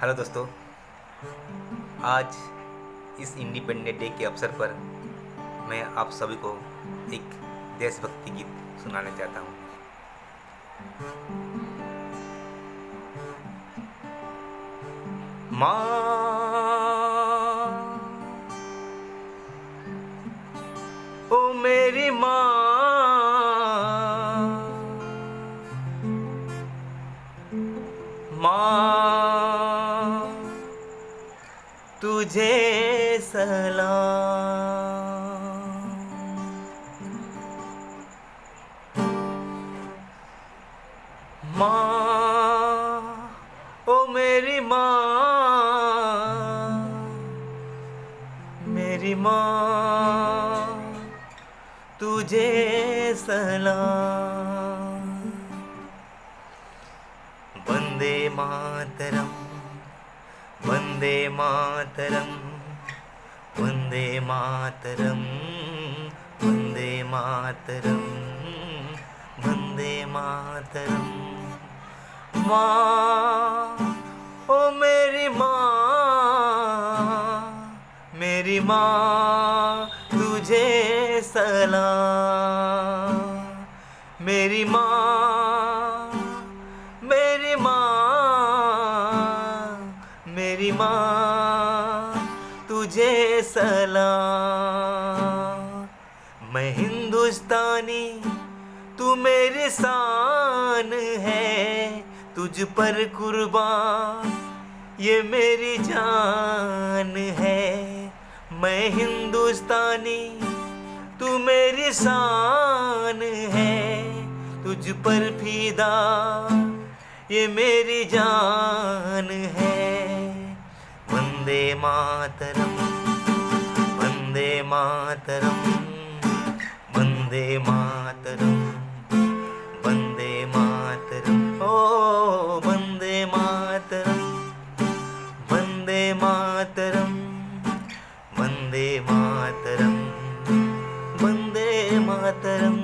Hello दोस्तों, आज इस इंडिपेंडेंट डे के अवसर पर मैं आप सभी को एक देशभक्ति गीत सुनाना चाहता हूँ। माँ, ओ मेरी माँ माँ तुझे सलाम। माँ ओ मेरी माँ मेरी माँ तुझे सलाम। वंदे मातरम। वंदे मातरम वंदे मातरम वंदे मातरम वंदे मातरम। माँ, ओ मेरी माँ मेरी माँ, तुझे सलाम। मेरी माँ माँ तुझे सलाम। मैं हिंदुस्तानी, तू मेरे शान है, तुझ पर कुर्बान, ये मेरी जान है। मैं हिंदुस्तानी, तू मेरी शान है, तुझ पर फिदा, ये मेरी जान है। मातरम वंदे मातरम वंदे मातरम वंदे मातरम ओ वंदे मातरम वंदे मातरम वंदे मातरम वंदे मातरम